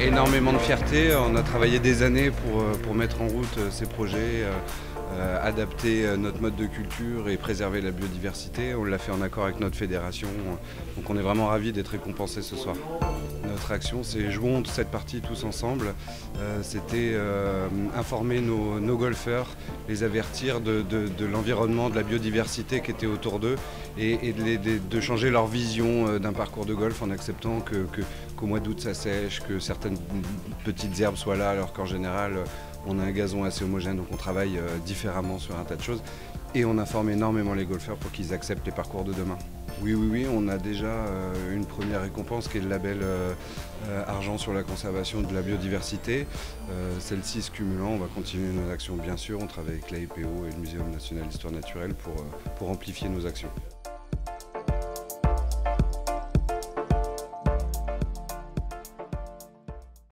Énormément de fierté, on a travaillé des années pour, pour mettre en route ces projets. Euh, adapter euh, notre mode de culture et préserver la biodiversité. On l'a fait en accord avec notre fédération, donc on est vraiment ravis d'être récompensés ce soir. C'est jouons cette partie tous ensemble. Euh, c'était informer nos, golfeurs, les avertir de, l'environnement, de la biodiversité qui était autour d'eux et, de, changer leur vision d'un parcours de golf en acceptant qu'au mois d'août ça sèche, que certaines petites herbes soient là alors qu'en général on a un gazon assez homogène, donc on travaille euh, différemment sur un tas de choses. Et on informe énormément les golfeurs pour qu'ils acceptent les parcours de demain. Oui, oui, oui, on a déjà euh, une première récompense qui est le label euh, argent sur la conservation de la biodiversité. Celle-ci se cumulant, on va continuer nos actions bien sûr. On travaille avec l'AEPO et le Muséum national d'histoire naturelle pour, pour amplifier nos actions.